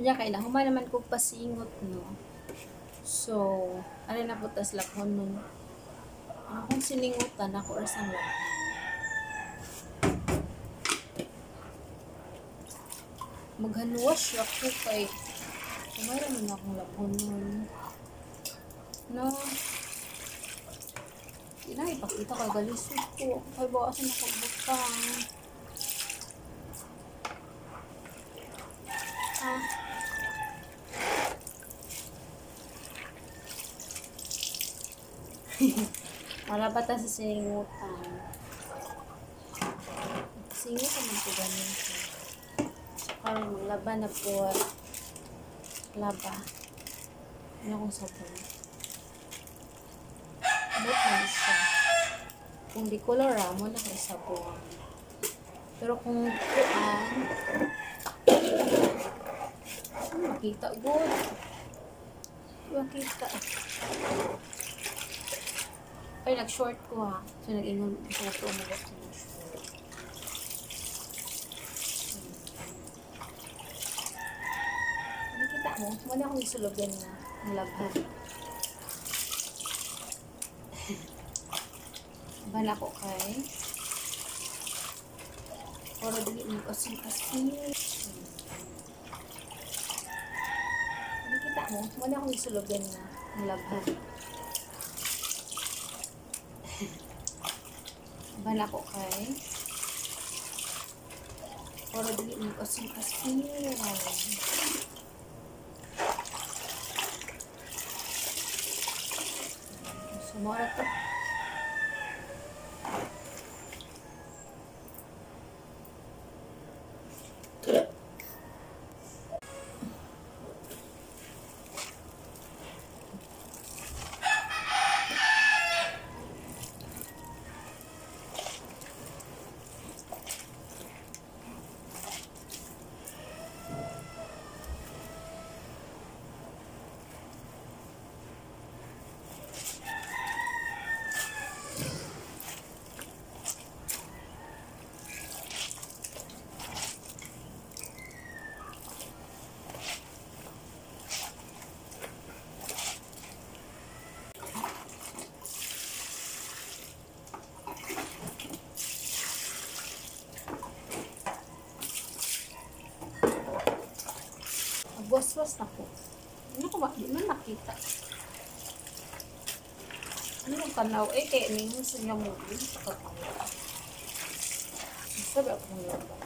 Kanya kay na, humay naman ko pasingot, no? So, ano na po tas lakhon nun. Akong siningutan ako or lakhon. Maghanwash ako kay humay naman akong lakhon nun. No? Hindi na ipakita kay galisod ko. Kay bawasan ako butang. Ah. Wala ta sa singutan. Singut naman po ganun ko. Karon laba na po. Laba. Ano kong sabon? Abot na siya. Kung di color mo na sabon. Pero kung kuan, makita good. Makita. Ay, nag-short ko ha. So, nag-ingon ko na promote sa mga short. Nakita mo? Muna akong isulugan na ang labhan. Ban ako kay Para dili mo kasing-kasing. Nakita mo? Muna akong isulugan na ang Ban ako kay Para dili mo kasing-kasing. Sumara to. Nagwaswas na po. Ano ko ba? Di man nakita. Ano yung tanaw? Eh, kaya may gusto niya mo. Sa katawa. Sabi ako ng laba.